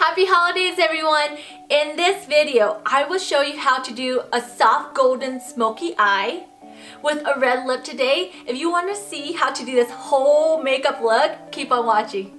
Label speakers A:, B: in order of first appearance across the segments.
A: Happy holidays everyone! In this video, I will show you how to do a soft golden smoky eye with a red lip today. If you want to see how to do this whole makeup look, keep on watching.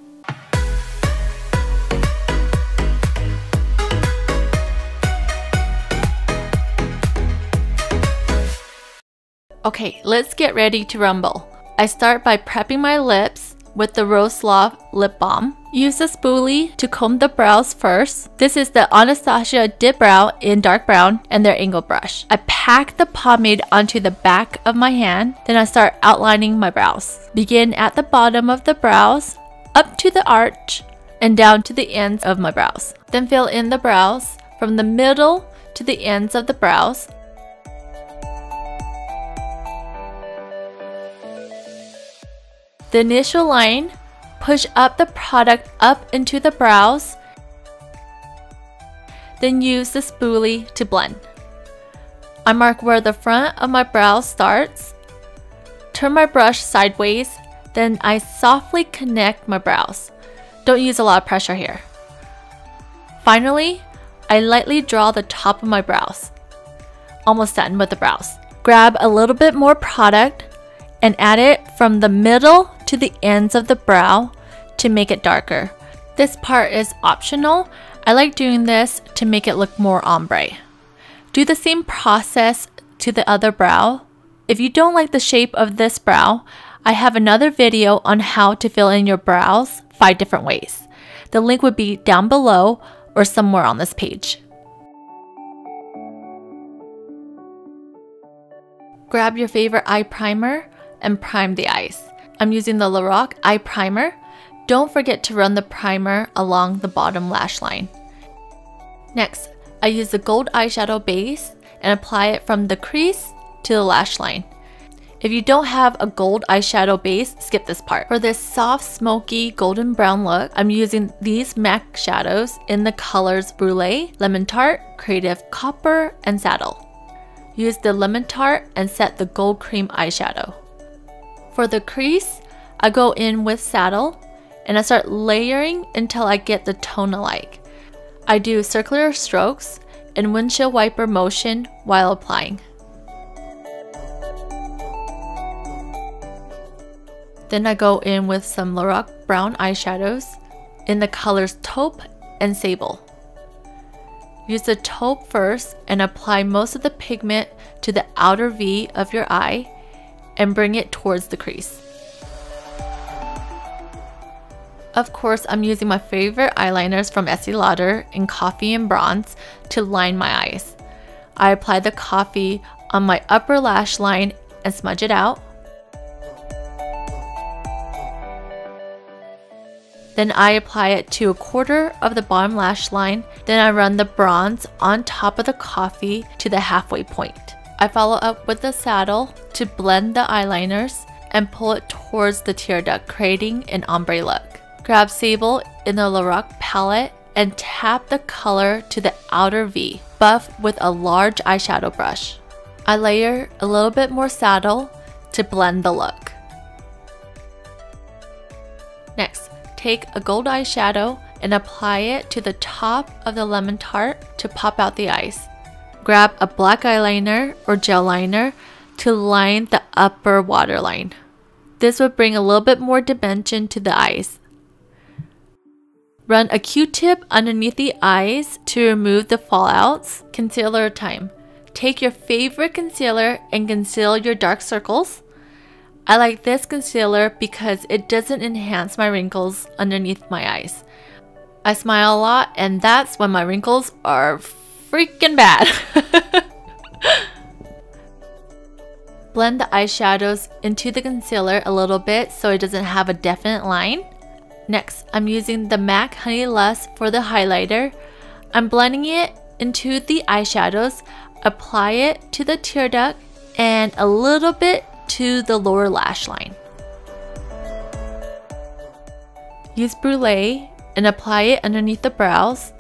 A: Okay, let's get ready to rumble. I start by prepping my lips with the Rose Love Lip Balm. Use a spoolie to comb the brows first. This is the Anastasia Dip Brow in dark brown and their angle brush. I pack the pomade onto the back of my hand, then I start outlining my brows. Begin at the bottom of the brows, up to the arch, and down to the ends of my brows. Then fill in the brows from the middle to the ends of the brows The initial line, push up the product up into the brows, then use the spoolie to blend. I mark where the front of my brow starts, turn my brush sideways, then I softly connect my brows. Don't use a lot of pressure here. Finally, I lightly draw the top of my brows. Almost done with the brows. Grab a little bit more product and add it from the middle to the ends of the brow to make it darker. This part is optional. I like doing this to make it look more ombre. Do the same process to the other brow. If you don't like the shape of this brow, I have another video on how to fill in your brows 5 different ways. The link would be down below or somewhere on this page. Grab your favorite eye primer and prime the eyes. I'm using the Lorac Eye Primer. Don't forget to run the primer along the bottom lash line. Next, I use the gold eyeshadow base and apply it from the crease to the lash line. If you don't have a gold eyeshadow base, skip this part. For this soft, smoky, golden brown look, I'm using these MAC shadows in the colors Brulee, Lemon Tart, Creative Copper, and Saddle. Use the Lemon Tart and set the gold cream eyeshadow. For the crease, I go in with saddle and I start layering until I get the tone alike. I do circular strokes and windshield wiper motion while applying. Then I go in with some Lorac brown eyeshadows in the colors taupe and sable. Use the taupe first and apply most of the pigment to the outer V of your eye and bring it towards the crease. Of course, I'm using my favorite eyeliners from Estee Lauder in coffee and bronze to line my eyes. I apply the coffee on my upper lash line and smudge it out. Then I apply it to a quarter of the bottom lash line. Then I run the bronze on top of the coffee to the halfway point. I follow up with the saddle to blend the eyeliners and pull it towards the tear duct, creating an ombre look. Grab Sable in the Lorac palette and tap the color to the outer V, buff with a large eyeshadow brush. I layer a little bit more saddle to blend the look. Next, take a gold eyeshadow and apply it to the top of the lemon tart to pop out the eyes. Grab a black eyeliner or gel liner to line the upper waterline. This would bring a little bit more dimension to the eyes. Run a Q-tip underneath the eyes to remove the fallouts. Concealer time. Take your favorite concealer and conceal your dark circles. I like this concealer because it doesn't enhance my wrinkles underneath my eyes. I smile a lot and that's when my wrinkles are freaking bad. Blend the eyeshadows into the concealer a little bit so it doesn't have a definite line. Next, I'm using the MAC Honey Lust for the highlighter. I'm blending it into the eyeshadows, apply it to the tear duct, and a little bit to the lower lash line. Use Brulee and apply it underneath the brows.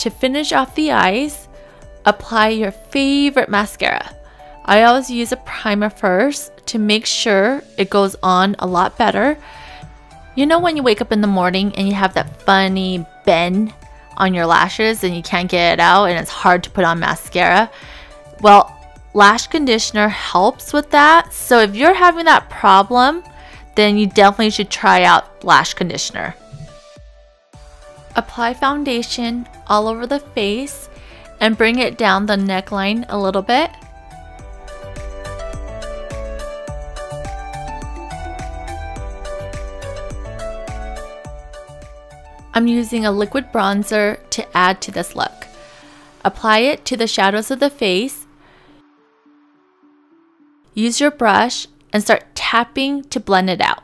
A: To finish off the eyes, apply your favorite mascara. I always use a primer first to make sure it goes on a lot better. You know when you wake up in the morning and you have that funny bend on your lashes and you can't get it out and it's hard to put on mascara. Well, lash conditioner helps with that. So if you're having that problem, then you definitely should try out lash conditioner. Apply foundation all over the face and bring it down the neckline a little bit. I'm using a liquid bronzer to add to this look. Apply it to the shadows of the face. Use your brush and start tapping to blend it out.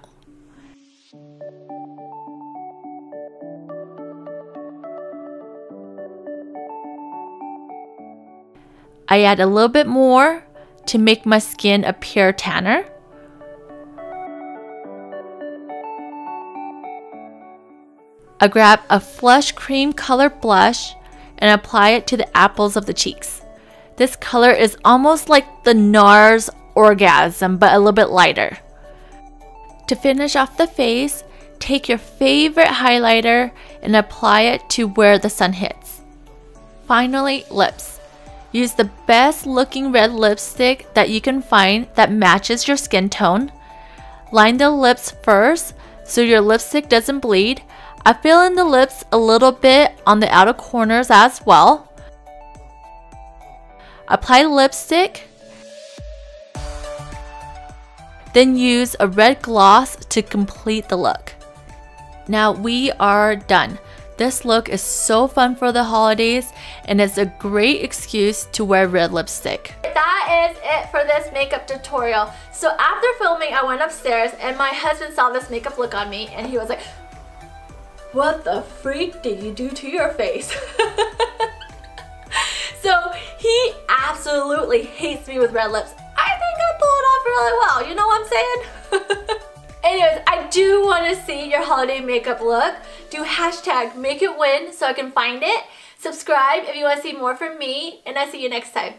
A: I add a little bit more to make my skin appear tanner. I grab a flush cream color blush and apply it to the apples of the cheeks. This color is almost like the NARS Orgasm, but a little bit lighter. To finish off the face, take your favorite highlighter and apply it to where the sun hits. Finally, lips. Use the best looking red lipstick that you can find that matches your skin tone. Line the lips first so your lipstick doesn't bleed. I fill in the lips a little bit on the outer corners as well. Apply lipstick. Then use a red gloss to complete the look. Now we are done. This look is so fun for the holidays and it's a great excuse to wear red lipstick. That is it for this makeup tutorial. So after filming, I went upstairs and my husband saw this makeup look on me and he was like, what the freak did you do to your face? so he absolutely hates me with red lips. I think I pulled it off really well, you know what I'm saying? Anyways, I do want to see your holiday makeup look. Do hashtag make it Wynn so I can find it. Subscribe if you want to see more from me, and I'll see you next time.